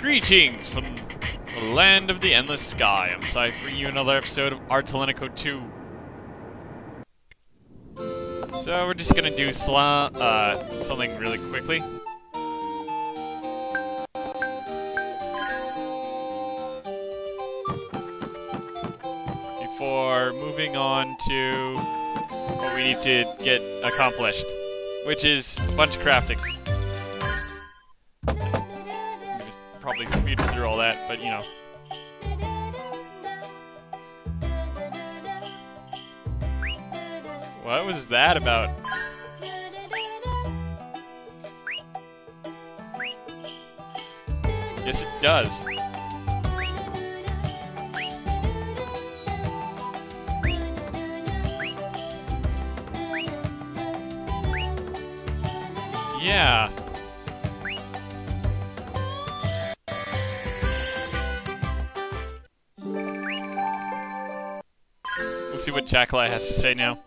Greetings from the land of the endless sky. I'm Sai bringing you another episode of Ar Tonelico 2. So we're just gonna do uh, something really quickly. Before moving on to what we need to get accomplished, which is a bunch of crafting. Probably speed through all that, but you know. What was that about? Yes, it does. Yeah. See what Jacqli has to say now.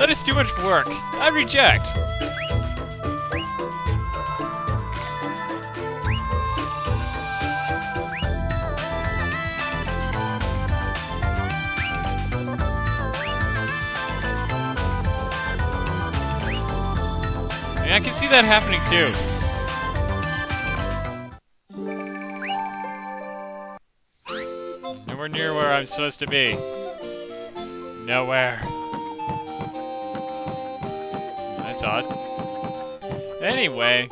That is too much work. I reject. I can see that happening too. Nowhere near where I'm supposed to be. Nowhere. Anyway.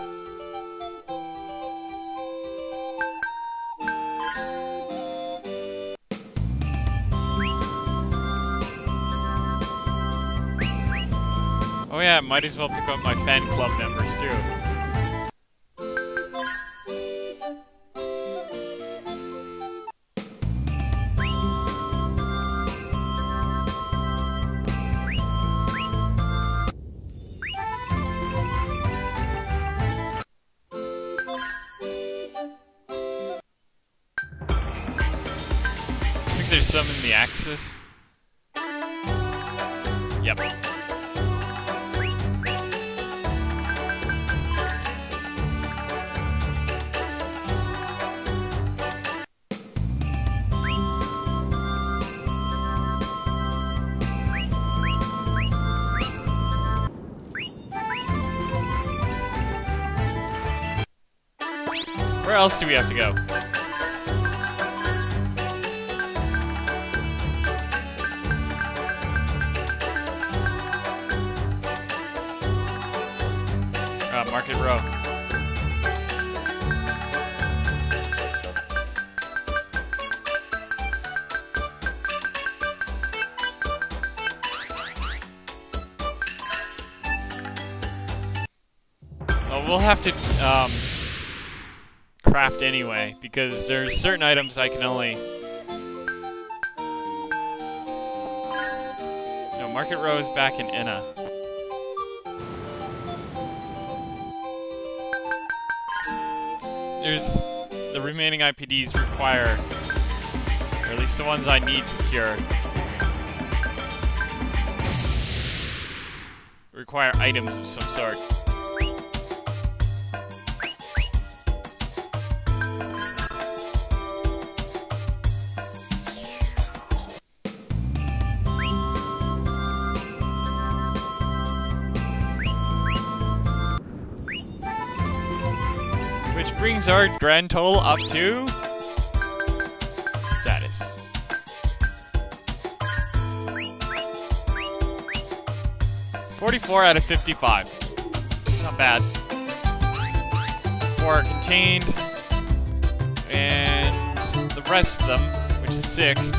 Oh yeah, might as well pick up my fan club members too. Yep. Where else do we have to go? Well, we'll have to um, craft anyway because there's certain items I can only. No, Market Row is back in Inna. There's the remaining IPDs require, or at least the ones I need to cure, require items of some sort. Brings our grand total up to status. Forty-four out of fifty-five. Not bad. Four are contained, and the rest of them, which is six,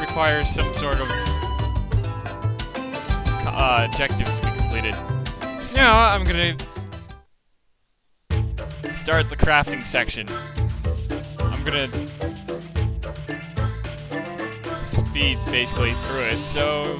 requires some sort of uh, objectives we completed. So now I'm gonna start the crafting section. I'm gonna speed basically through it. So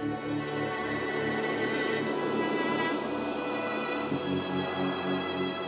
Thank you.